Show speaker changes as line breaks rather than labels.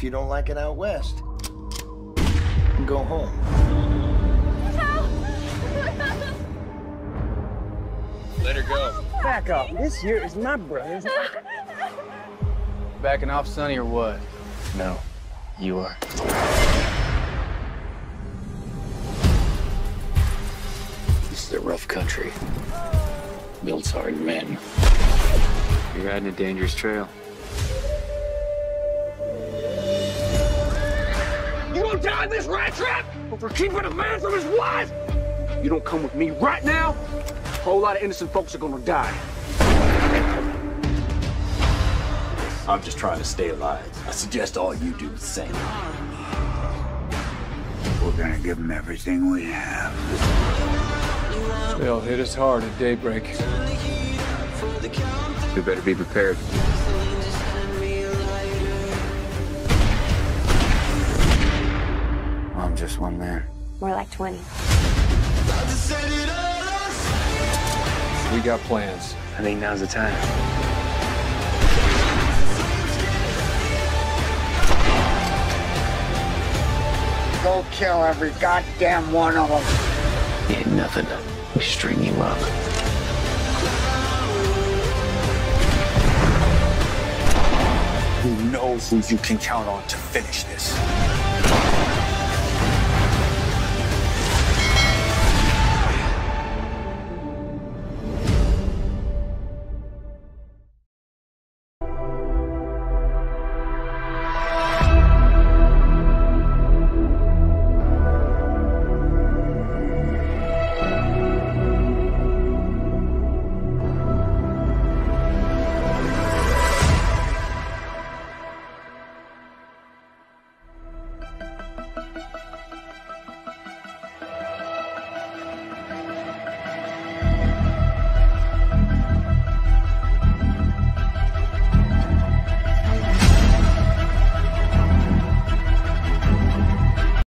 If you don't like it out west, go home.
Let her go.
Back up. This here is my brother's.
Backing off, Sonny, or what?
No, you are.
This is a rough country. Builds hard men.
You're riding a dangerous trail.
Die in this rat trap? For keeping a man from his wife? You don't come with me right now, a whole lot of innocent folks are gonna die.
I'm just trying to stay alive. I suggest all you do the same.
We're gonna give them everything we have.
They'll hit us hard at daybreak. We better be prepared.
Just one man.
More like 20.
We got plans.
I think now's the time.
Go kill every goddamn one of them.
You ain't nothing. We string you up.
Who knows who you can count on to finish this?